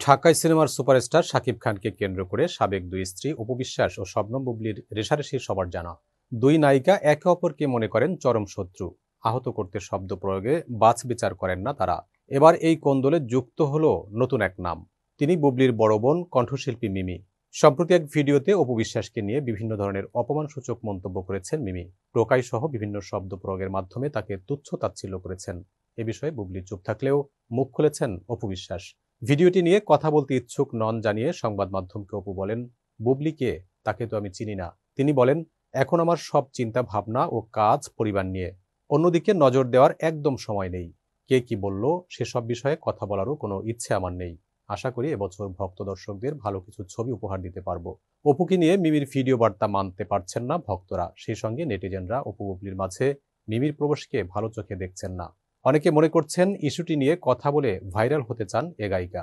ঢাকায় সিনেমার সুপারস্টার শাকিব খানকে কেন্দ্র করে সাবেক দুই স্ত্রী উপবিশ্বাস ও শবনম বুবলির রেশারেশি সবার জানা। দুই নায়িকা একে অপরকে মনে করেন চরম শত্রু। আহত করতে শব্দ প্রয়োগে বাছ বিচার করেন না তারা। এবার এই কোন্দলে যুক্ত হল নতুন এক নাম। তিনি বুবলির বড় বোন, কণ্ঠশিল্পী মিমি। সম্প্রতি এক ভিডিওতে অপবিশ্বাসকে নিয়ে বিভিন্ন ধরনের অপমানসূচক মন্তব্য করেছেন মিমি। টোকাই সহ বিভিন্ন শব্দ প্রয়োগের মাধ্যমে তাকে তুচ্ছ তাচ্ছিল্য করেছেন। এ বিষয়ে বুবলি চুপ থাকলেও মুখ খুলেছেন অপবিশ্বাস। ভিডিওটি নিয়ে কথা বলতে ইচ্ছুক নন জানিয়ে সংবাদ মাধ্যমকে অপু বলেন, বুবলি কে? তাকে তো আমি চিনি না। তিনি বলেন, এখন আমার সব চিন্তা, ভাবনা ও কাজ পরিবার নিয়ে। অন্যদিকে নজর দেওয়ার একদম সময় নেই। কে কি বলল, সেসব বিষয়ে কথা বলারও কোনো ইচ্ছে আমার নেই। আশা করি এবছর ভক্ত দর্শকদের ভালো কিছু ছবি উপহার দিতে পারব। অপুকে নিয়ে মিমির ভিডিও বার্তা মানতে পারছেন না ভক্তরা। সেই সঙ্গে নেটিজেনরা অপু বুবলির মাঝে মিমির প্রবেশকে ভালো চোখে দেখছেন না। অনেকে মনে করছেন ইস্যুটি নিয়ে কথা বলে ভাইরাল হতে চান এ গায়িকা।